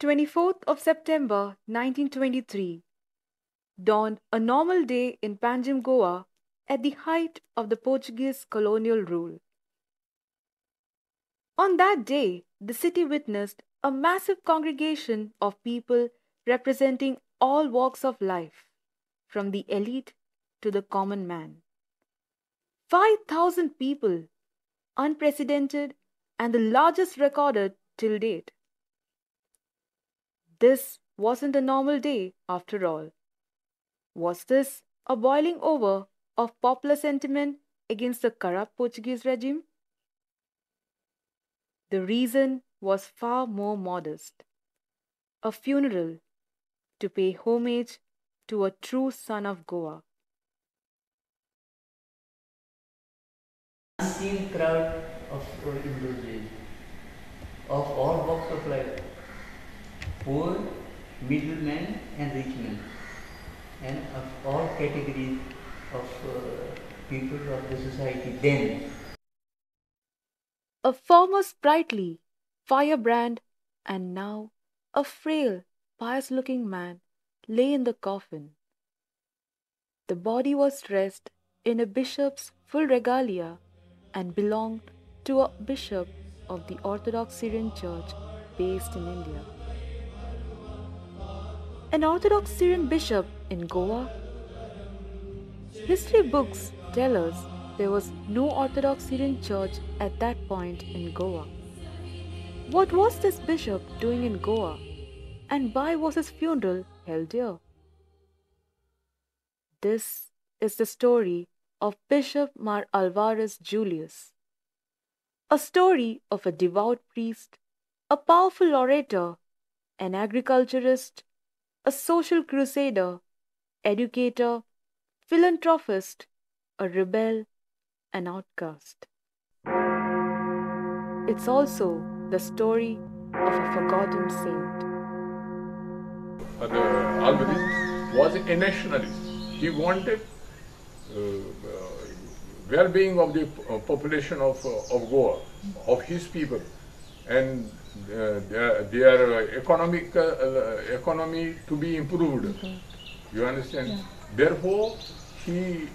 the 24th of September 1923 dawned a normal day in Panjim, Goa at the height of the Portuguese colonial rule. On that day, the city witnessed a massive congregation of people representing all walks of life, from the elite to the common man. 5,000 people, unprecedented and the largest recorded till date. This wasn't a normal day after all. Was this a boiling over of popular sentiment against the corrupt Portuguese regime? The reason was far more modest a funeral to pay homage to a true son of Goa. Unseen crowd of in those of all walks of life, poor, middlemen, and rich men, and of all categories of uh, people of the society then. A former sprightly, firebrand, and now a frail, pious looking man lay in the coffin. The body was dressed in a bishop's full regalia and belonged to a bishop of the Orthodox Syrian Church based in India. An Orthodox Syrian bishop in Goa? History books tell us there was no Orthodox Syrian church at that point in Goa. What was this bishop doing in Goa? And why was his funeral held here? This is the story of Bishop Mar Alvares Julius. A story of a devout priest, a powerful orator, an agriculturist, a social crusader, educator, philanthropist, a rebel, an outcast. It's also the story of a forgotten saint. Father Alvares was a nationalist. He wanted uh, uh, well-being of the uh, population of, uh, of Goa, of his people, and uh, their, their economic uh, uh, economy to be improved. You understand? Therefore, he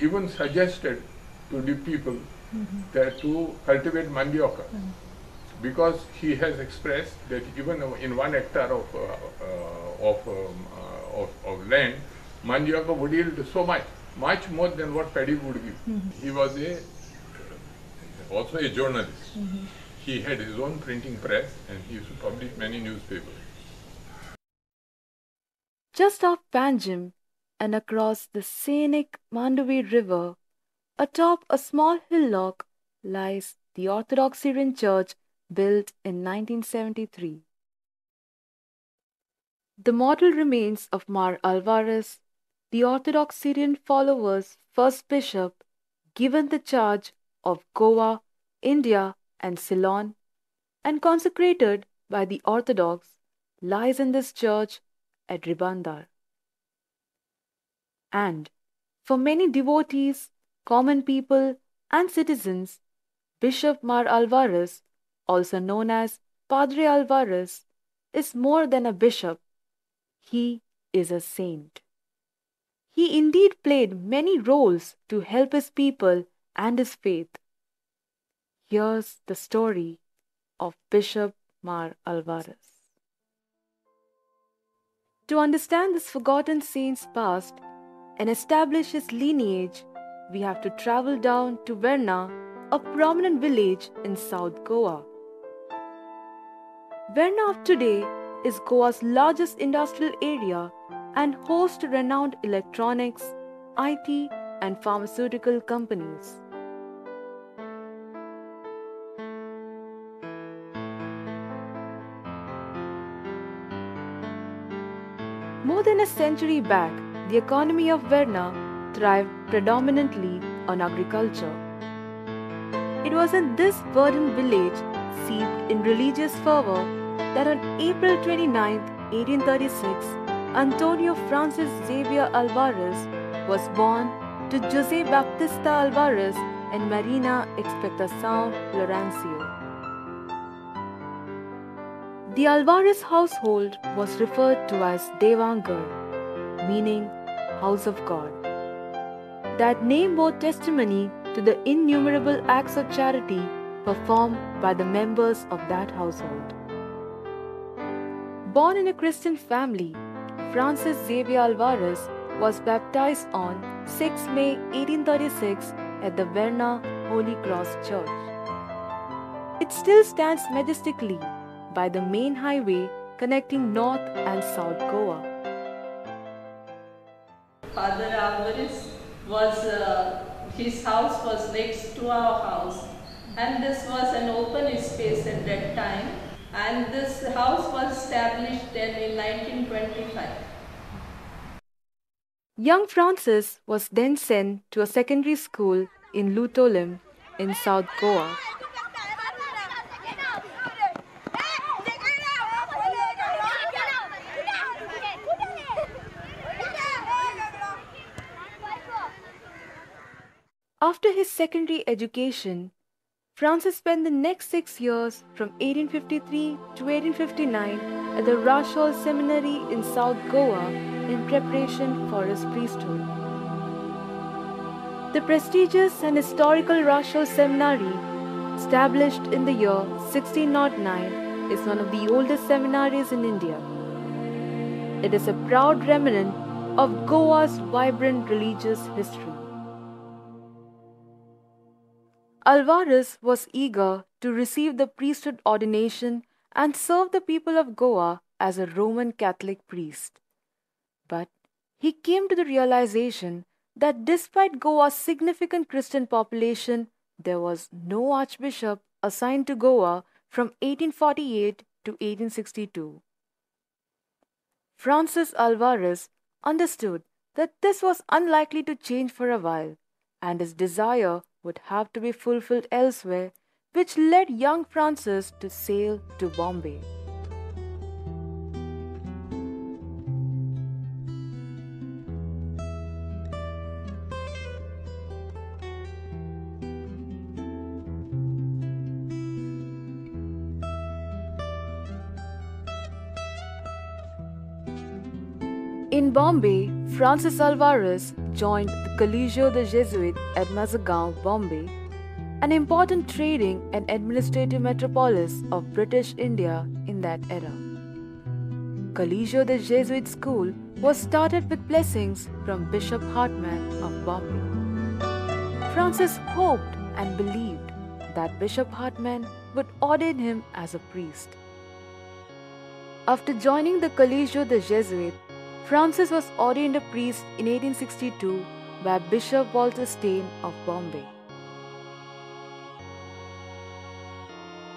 even suggested to the people that to cultivate mandioca because he has expressed that even in one hectare of uh, uh, of, um, uh, of of land, mandioca would yield so much, much more than what paddy would give. He was a also a journalist. He had his own printing press and he used to publish many newspapers. Just off Panjim and across the scenic Mandovi River, atop a small hillock, lies the Orthodox Syrian Church built in 1973. The mortal remains of Mar Alvares, the Orthodox Syrian followers' first bishop, given the charge of Goa, India, and Ceylon, and consecrated by the Orthodox, lies in this church at Ribandar. And for many devotees, common people, and citizens, Bishop Mar Alvares, also known as Padre Alvares, is more than a bishop. He is a saint. He indeed played many roles to help his people and his faith. Here's the story of Bishop Mar Alvares. To understand this forgotten saint's past and establish his lineage, we have to travel down to Verna, a prominent village in South Goa. Verna of today is Goa's largest industrial area and hosts renowned electronics, IT, and pharmaceutical companies. More than a century back, the economy of Verna thrived predominantly on agriculture. It was in this verdant village, steeped in religious fervor, that on April 29, 1836, Antonio Francis Xavier Alvares was born to Jose Baptista Alvares and Marina Expectação Lourenço. The Alvares household was referred to as Devangar, meaning house of God. That name bore testimony to the innumerable acts of charity performed by the members of that household. Born in a Christian family, Francis Xavier Alvares was baptized on 6 May 1836 at the Verna Holy Cross Church. It still stands majestically by the main highway connecting North and South Goa. Father Alvares was, uh, his house was next to our house and this was an open space at that time and this house was established then in 1925. Young Francis was then sent to a secondary school in Loutolim in South Goa. After his secondary education, Francis spent the next six years from 1853 to 1859 at the Rachol Seminary in South Goa in preparation for his priesthood. The prestigious and historical Rachol Seminary, established in the year 1609, is one of the oldest seminaries in India. It is a proud remnant of Goa's vibrant religious history. Alvares was eager to receive the priesthood ordination and serve the people of Goa as a Roman Catholic priest. But he came to the realization that despite Goa's significant Christian population, there was no archbishop assigned to Goa from 1848 to 1862. Francis Alvares understood that this was unlikely to change for a while, and his desire would have to be fulfilled elsewhere, which led young Francis to sail to Bombay. In Bombay, Francis Alvares joined the Collegio de Jesuit at Mazagaon, Bombay, an important trading and administrative metropolis of British India in that era. Collegio de Jesuit School was started with blessings from Bishop Hartmann of Bombay. Francis hoped and believed that Bishop Hartmann would ordain him as a priest. After joining the Collegio de Jesuit, Francis was ordained a priest in 1862 by Bishop Walter Steins of Bombay.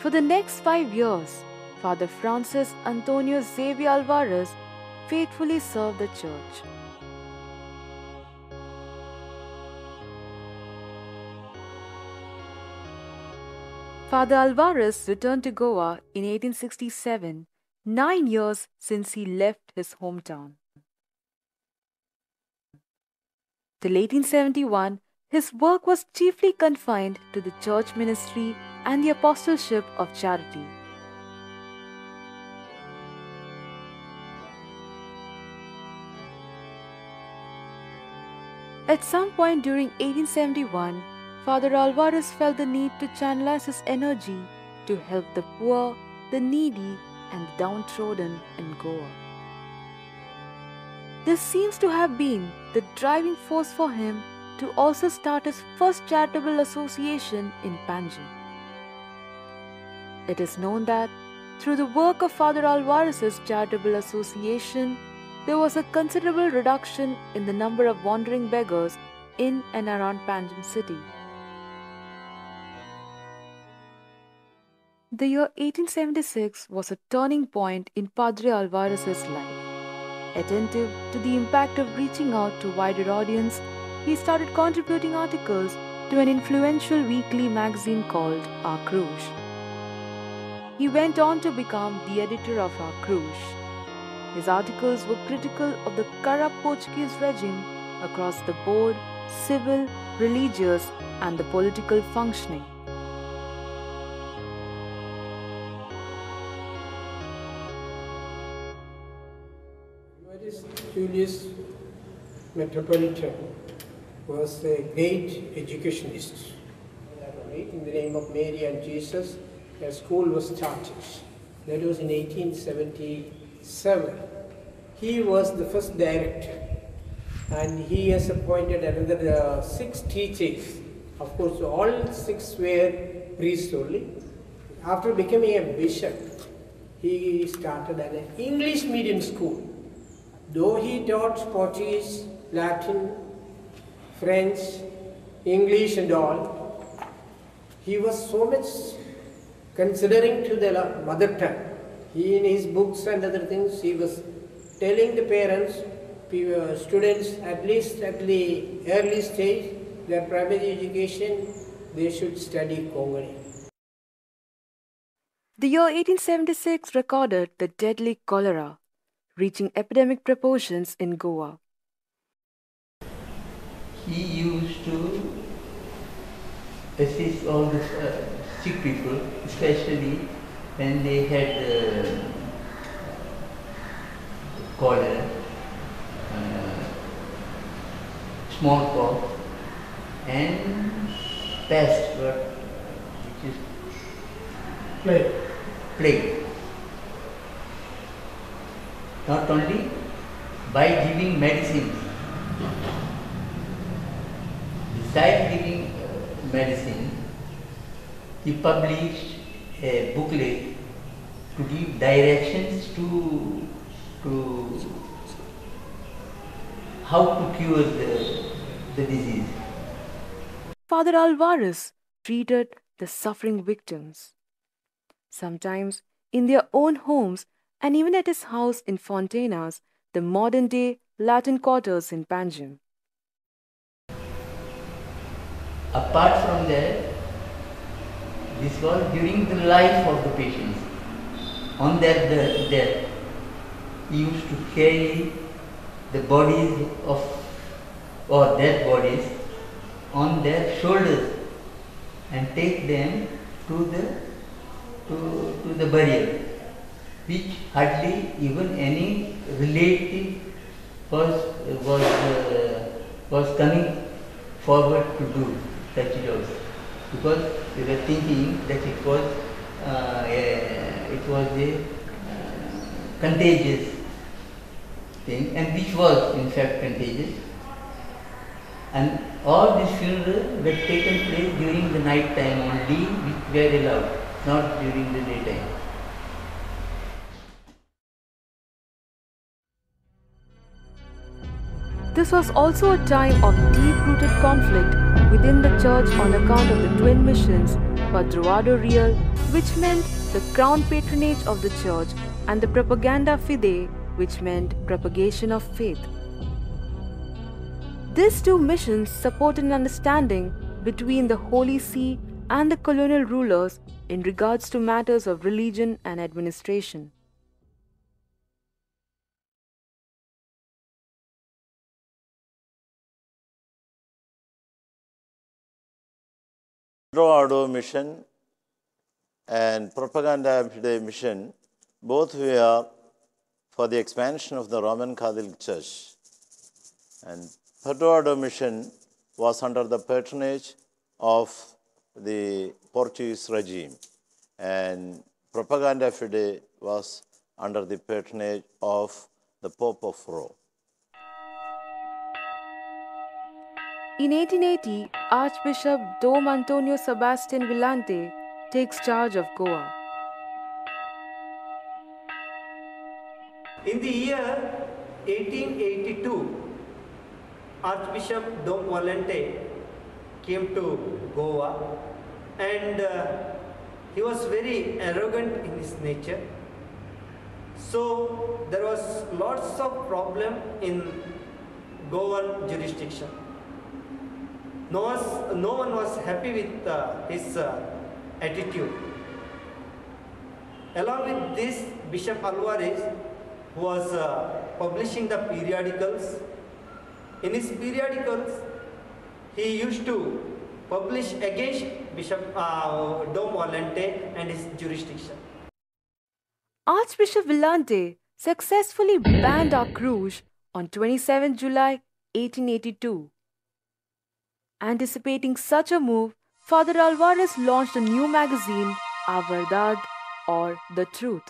For the next five years, Father Francis Antonio Xavier Alvares faithfully served the church. Father Alvares returned to Goa in 1867, nine years since he left his hometown. Till 1871, his work was chiefly confined to the church ministry and the apostleship of charity. At some point during 1871, Father Alvares felt the need to channelize his energy to help the poor, the needy, and the downtrodden in Goa. This seems to have been the driving force for him to also start his first charitable association in Panjim. It is known that through the work of Father Alvares's charitable association, there was a considerable reduction in the number of wandering beggars in and around Panjim city. The year 1876 was a turning point in Padre Alvares's life. Attentive to the impact of reaching out to wider audience, he started contributing articles to an influential weekly magazine called Cruz. He went on to become the editor of A Cruz. His articles were critical of the corrupt Portuguese regime across the board, civil, religious, and the political functioning. Julius Metropolitan was a great educationist. In the name of Mary and Jesus, a school was started. That was in 1877. He was the first director and he has appointed another uh, six teachers. Of course, all six were priests only. After becoming a bishop, he started an English medium school. Though he taught Portuguese, Latin, French, English, and all, he was so much considering to the mother tongue. He, in his books and other things, he was telling the parents, uh, students, at least at the early stage, their primary education, they should study Konkani. The year 1876 recorded the deadly cholera, reaching epidemic proportions in Goa. He used to assist all the uh, sick people, especially when they had uh, cholera, uh, smallpox, and pest, which is Plague. plague. Not only by giving medicines, besides giving uh, medicine, he published a booklet to give directions to, to how to cure the, the disease. Father Alvares treated the suffering victims, sometimes in their own homes and even at his house in Fontainhas, the modern day Latin quarters in Panjim. Apart from that, this was during the life of the patients. On their death, he used to carry the bodies of or dead bodies on their shoulders and take them to the to, to the burial, which hardly even any relative was was uh, was coming forward to do such jobs because they were thinking that it was uh, a, it was a uh, contagious thing and which was in fact contagious. And all these funerals were taken place during the night time only which were allowed not during the daytime This was also a time of deep rooted conflict within the church on account of the twin missions, Padroado Real, which meant the crown patronage of the church, and the Propaganda Fide, which meant propagation of faith. These two missions supported an understanding between the Holy See and the colonial rulers in regards to matters of religion and administration. Padroado mission and Propaganda Fide mission both were for the expansion of the Roman Catholic Church. And Padroado mission was under the patronage of the Portuguese regime, and Propaganda Fide was under the patronage of the Pope of Rome. In 1880, Archbishop Dom Antonio Sebastian Valente takes charge of Goa. In the year 1882, Archbishop Dom Valente came to Goa and uh, he was very arrogant in his nature. So there was lots of problem in Goan jurisdiction. No, was, no one was happy with uh, his uh, attitude. Along with this, Bishop Alvares was uh, publishing the periodicals. In his periodicals, he used to publish against Bishop uh, Dom Valente and his jurisdiction. Archbishop Valente successfully banned A Cruz on 27 July 1882. Anticipating such a move, Father Alvares launched a new magazine, A Verdade or The Truth.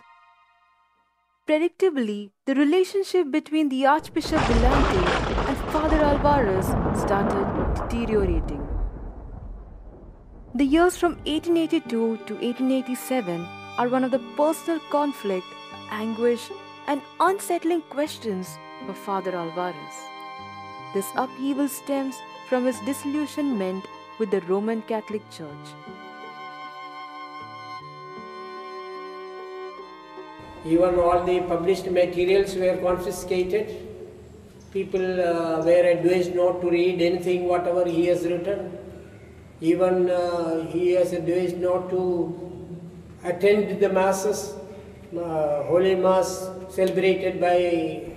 Predictably, the relationship between the Archbishop Valente and Father Alvares started deteriorating. The years from 1882 to 1887 are one of the personal conflict, anguish, and unsettling questions for Father Alvares. This upheaval stems from his disillusionment with the Roman Catholic Church. Even all the published materials were confiscated. People uh, were advised not to read anything, whatever he has written. Even uh, he has advised not to attend the masses, uh, holy mass celebrated by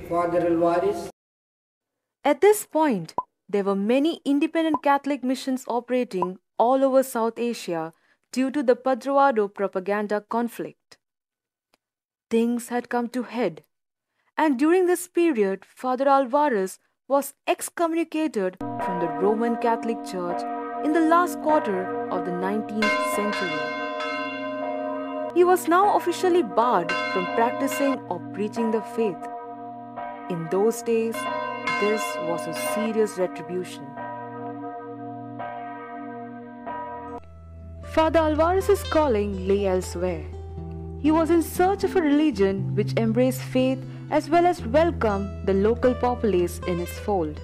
Father Alvares. At this point, there were many independent Catholic missions operating all over South Asia due to the Padroado propaganda conflict. Things had come to head, and during this period, Father Alvares was excommunicated from the Roman Catholic Church in the last quarter of the 19th century. He was now officially barred from practicing or preaching the faith. In those days, this was a serious retribution. Father Alvares's calling lay elsewhere. He was in search of a religion which embraced faith as well as welcomed the local populace in its fold.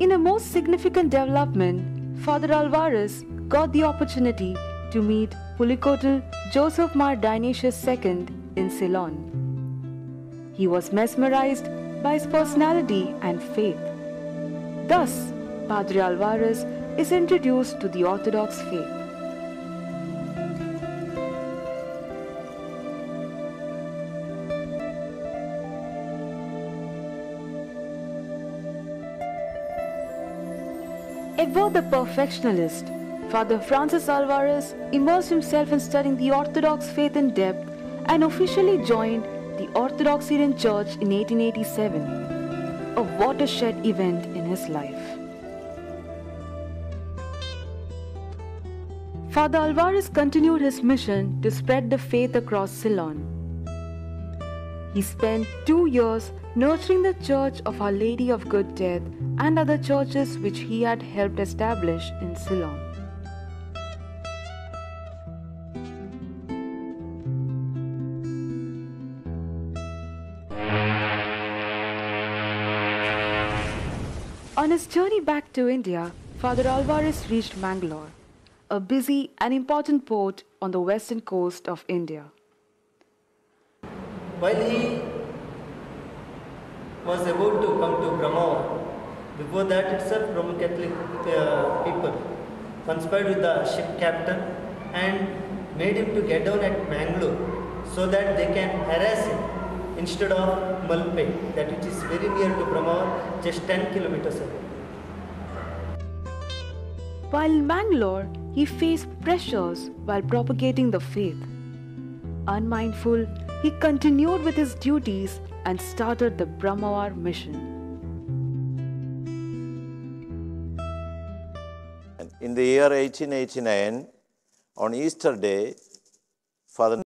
In a most significant development, Father Alvares got the opportunity to meet Pulikottil Joseph Mar Dionysius II in Ceylon. He was mesmerized by his personality and faith. Thus, Padre Alvares is introduced to the Orthodox faith. Ever the perfectionist, Father Francis Alvares immersed himself in studying the Orthodox faith in depth and officially joined Orthodox Syrian Church in 1887, a watershed event in his life. Father Alvares continued his mission to spread the faith across Ceylon. He spent two years nurturing the Church of Our Lady of Good Death and other churches which he had helped establish in Ceylon. His journey back to India, Father Alvares reached Mangalore, a busy and important port on the western coast of India. While he was about to come to Brahmavar, before that itself Roman Catholic uh, people conspired with the ship captain and made him to get down at Mangalore so that they can harass him instead of Malpe, that which is very near to Brahmavar, just 10 kilometers away. While in Mangalore, he faced pressures while propagating the faith. Unmindful, he continued with his duties and started the Brahmavar mission. In the year 1889, on Easter Day, Father